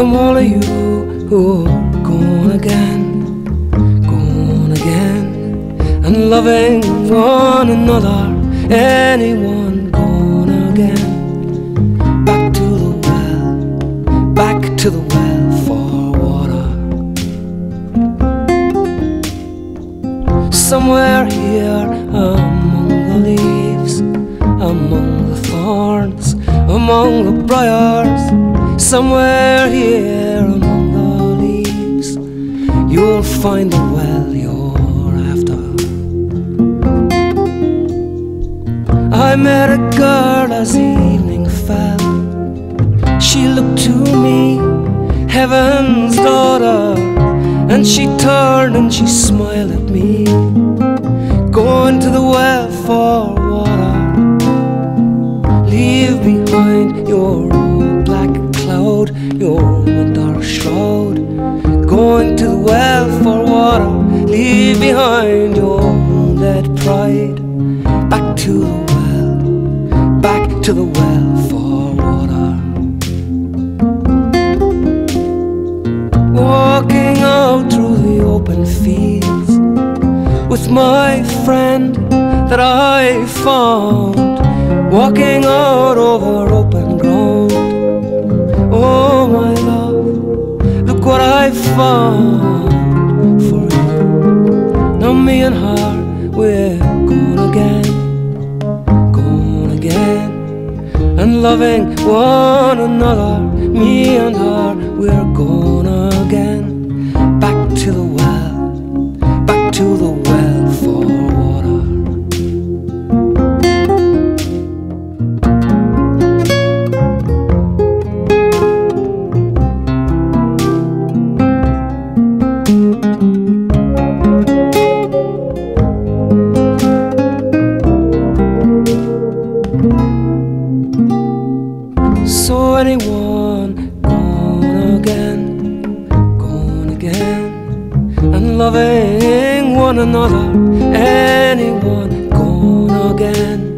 Come all of you who are gone again, gone again, and loving one another, anyone gone again. Back to the well, back to the well for water. Somewhere here among the leaves, among the thorns, among the briars somewhere here among the leaves, you'll find the well you're after. I met a girl as evening fell. She looked to me, heaven's daughter, and she turned and she smiled at me. Going to the well for water. Leave behind your your winter shroud. Going to the well for water. Leave behind your dead pride. Back to the well, back to the well for water. Walking out through the open fields with my friend that I found. Walking out I for you. Now, me and her, we're gone again, gone again, and loving one another. Me and her, we're gone again, back to the well, anyone gone again, gone again, and loving one another. Anyone gone again,